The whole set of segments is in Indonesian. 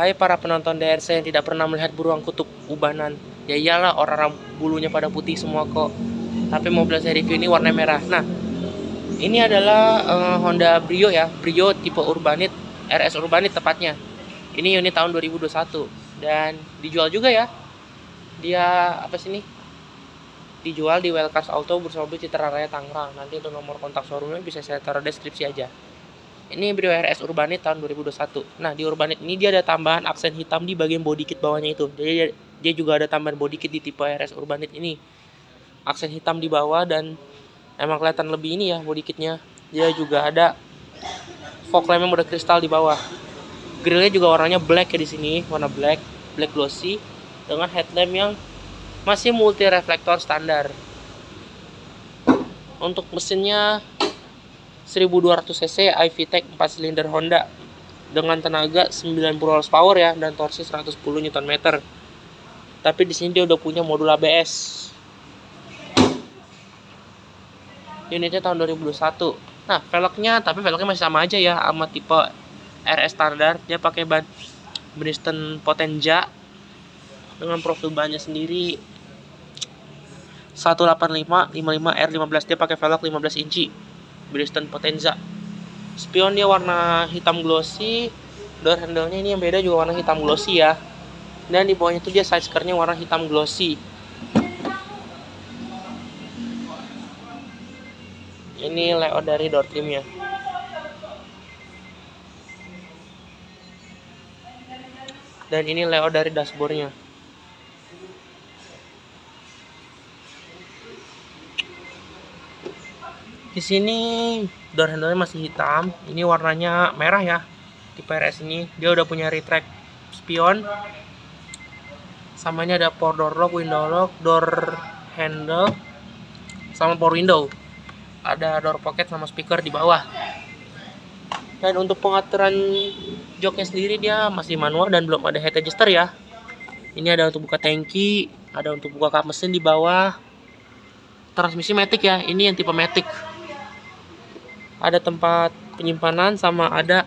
Hai para penonton DRC yang tidak pernah melihat beruang kutub ubanan. Ya iyalah orang bulunya pada putih semua kok. Tapi mobil saya review ini warna merah. Nah, ini adalah uh, Honda Brio ya, Brio tipe Urbanit, RS Urbanit tepatnya. Ini unit tahun 2021 dan dijual juga ya. Dia apa sih ini? Dijual di Wellcars Auto bersama Citra Raya Tangerang. Nanti untuk nomor kontak showroomnya bisa saya taruh deskripsi aja. Ini Brio RS Urbanit tahun 2021. Nah, di Urbanit ini dia ada tambahan aksen hitam di bagian body kit bawahnya itu. Jadi dia, dia juga ada tambahan body kit di tipe RS Urbanit ini. Aksen hitam di bawah dan emang kelihatan lebih ini ya body kitnya. Dia juga ada fog lampnya mode kristal di bawah. Grillnya juga warnanya black ya di sini, warna black, black glossy dengan headlamp yang masih multi reflektor standar. Untuk mesinnya 1200 cc iVTEC 4 silinder Honda dengan tenaga 90 horsepower ya dan torsi 110 Nm. Tapi di sini dia udah punya modul ABS. Unitnya tahun 2021. Nah, velgnya tapi velgnya masih sama aja ya sama tipe RS standar. Dia pakai ban Bridgestone Potenza dengan profil bannya sendiri 185 55 R15 dia pakai velg 15 inci Bridgestone Potenza. Spion dia warna hitam glossy door handle-nya ini yang beda juga warna hitam glossy ya. Dan di bawahnya itu dia side skirtnya warna hitam glossy. Ini layout dari door trimnya. Dan ini layout dari dashboardnya di sini door handle masih hitam. Ini warnanya merah ya di PRS ini. Dia udah punya retract spion. Sama ini ada power door lock window lock door handle sama power window. Ada door pocket sama speaker di bawah. Dan untuk pengaturan joknya sendiri dia masih manual dan belum ada head adjuster ya. Ini ada untuk buka tangki ada untuk buka kap mesin di bawah. Transmisi matic ya ini yang tipe matic ada tempat penyimpanan sama ada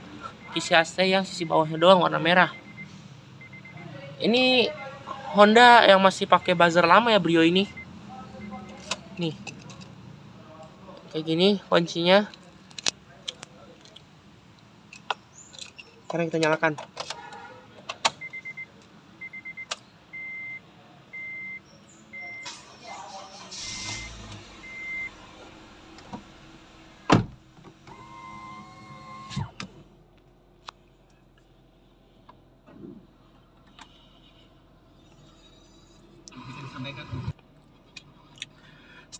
isi AC yang sisi bawahnya doang warna merah. Ini Honda yang masih pakai buzzer lama ya Brio ini. Nih. Kayak gini kuncinya. Sekarang kita nyalakan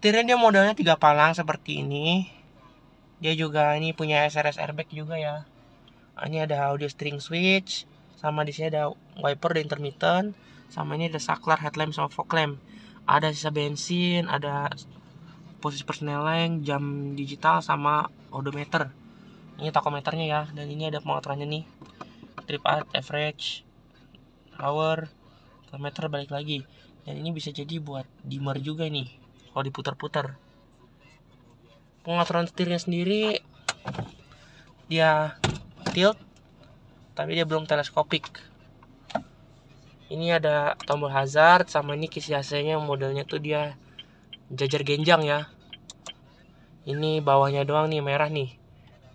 Setirnya dia modelnya tiga palang seperti ini. Dia juga ini punya SRS airbag juga ya. Ini ada audio steering switch, sama di sini ada wiper dan intermittent, sama ini ada saklar headlamp sama fog lamp. Ada sisa bensin, ada posisi persneling, jam digital sama odometer. Ini takometernya ya, dan ini ada pengaturannya nih. Trip out, average, power, kilometer balik lagi. Dan ini bisa jadi buat dimmer juga nih kalau diputar-putar. Pengaturan setirnya sendiri dia tilt tapi dia belum teleskopik. Ini ada tombol hazard sama ini kisi AC nya modelnya tuh dia jajar genjang ya. Ini bawahnya doang nih merah nih.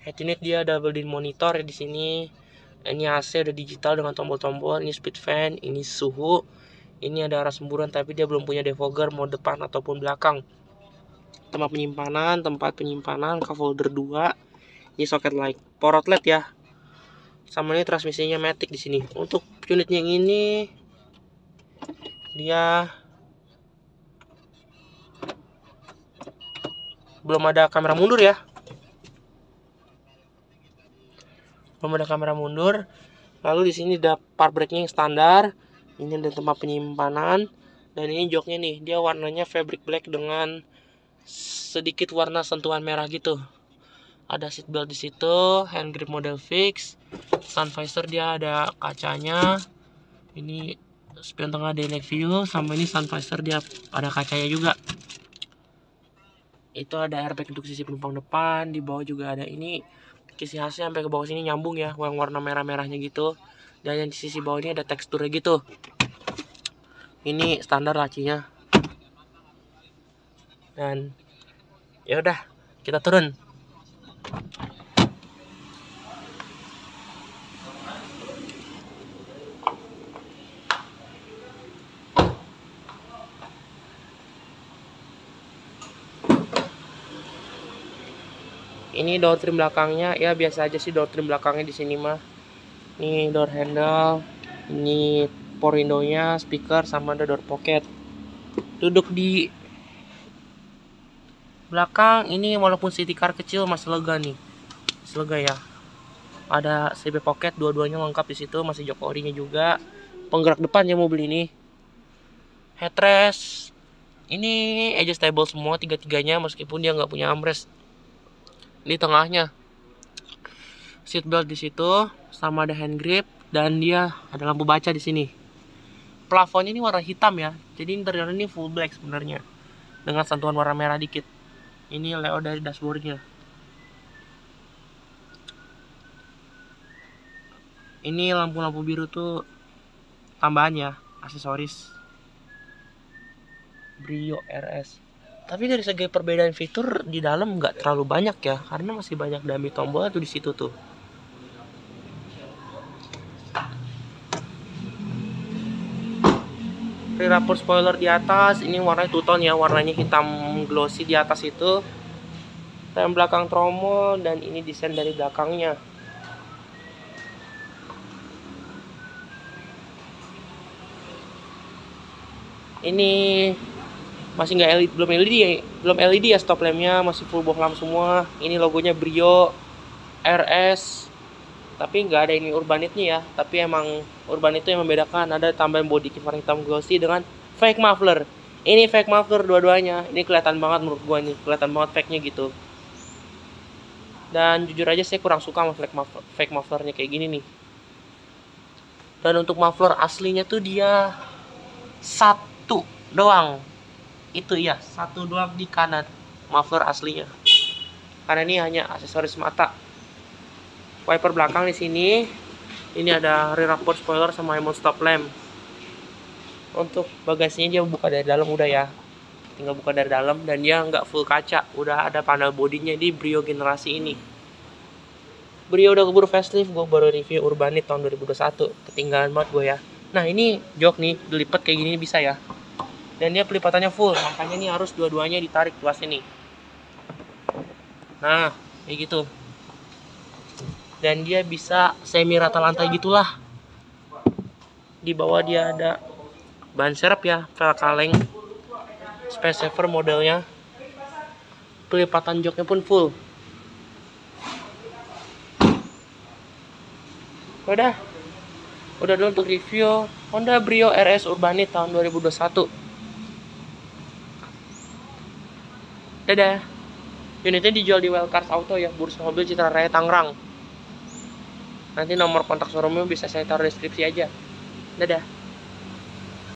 Head unit dia double din monitor ya di sini. Ini AC udah digital dengan tombol-tombol ini speed fan ini suhu ini ada arah semburan tapi dia belum punya defogger mau depan ataupun belakang. Tempat penyimpanan tempat penyimpanan cup holder 2 ini soket light power outlet ya. Sama ini transmisinya matic di sini. Untuk unitnya yang ini dia belum ada kamera mundur ya. Belum ada kamera mundur. Lalu di sini ada park brake-nya yang standar ini ada tempat penyimpanan. Dan ini joknya nih dia warnanya fabric black dengan sedikit warna sentuhan merah gitu. Ada seat belt di situ hand grip model fix sun visor dia ada kacanya. Ini spion tengah daylight view sama ini sun visor dia ada kacanya juga. Itu ada airbag untuk sisi penumpang depan di bawah juga ada ini. Kisi khasnya sampai ke bawah sini nyambung ya yang warna merah merahnya gitu dan yang di sisi bawah ini ada teksturnya gitu. Ini standar lacinya. Dan ya udah kita turun. Ini door trim belakangnya. Ya biasa aja sih door trim belakangnya di sini mah ini door handle ini power window-nya speaker sama ada door pocket. Duduk di belakang ini walaupun city car kecil masih lega nih. Masih lega ya. Ada CB pocket dua-duanya lengkap di situ masih jok orinya juga. Penggerak depannya mobil ini. Headrest. Ini adjustable semua tiga-tiganya meskipun dia nggak punya armrest. Di tengahnya seat belt di situ sama ada hand grip dan dia ada lampu baca di sini. Plafonnya ini warna hitam ya jadi interior ini full black sebenarnya dengan sentuhan warna merah dikit. Ini layout dari dashboardnya. Ini lampu-lampu biru tuh tambahannya aksesoris. Brio RS tapi dari segi perbedaan fitur di dalam nggak terlalu banyak ya karena masih banyak dummy tombol tuh di situ tuh rear rapper spoiler di atas ini warnanya two tone ya warnanya hitam glossy di atas itu. Rem belakang tromol dan ini desain dari belakangnya. Ini masih nggak LED belum LED ya belum LED ya stop lampnya masih full bohlam semua. Ini logonya Brio RS tapi nggak ada ini urbanitnya ya. Tapi emang urban itu yang membedakan. Ada tambahan body warna hitam glossy dengan fake muffler. Ini fake muffler dua-duanya. Ini kelihatan banget menurut gua nih. Kelihatan banget fake nya gitu. Dan jujur aja saya kurang suka sama fake muffler, fake mufflernya kayak gini nih. Dan untuk muffler aslinya tuh dia satu doang. Itu ya satu doang di kanan muffler aslinya. Karena ini hanya aksesoris mata wiper belakang di sini. Ini ada rear raport spoiler sama remote stop lamp. Untuk bagasinya dia buka dari dalam udah ya. Tinggal buka dari dalam dan dia nggak full kaca. Udah ada panel bodinya di Brio generasi ini. Brio udah keburu facelift gue baru review Urbanit tahun 2021 ketinggalan banget gue ya. Nah ini jok nih dilipat kayak gini bisa ya. Dan dia pelipatannya full makanya ini harus dua-duanya ditarik tuas ini. Nah kayak gitu dan dia bisa semi rata lantai gitulah. Di bawah dia ada ban serep ya vel kaleng space saver modelnya. Pelipatan joknya pun full. Udah. Udah dulu untuk review Honda Brio RS Urbanit tahun 2021 Dadah. Unitnya dijual di Wellcars Auto ya, Bursa Mobil Citra Raya Tangerang. Nanti nomor kontak showroomnya bisa saya taruh deskripsi aja. Dadah.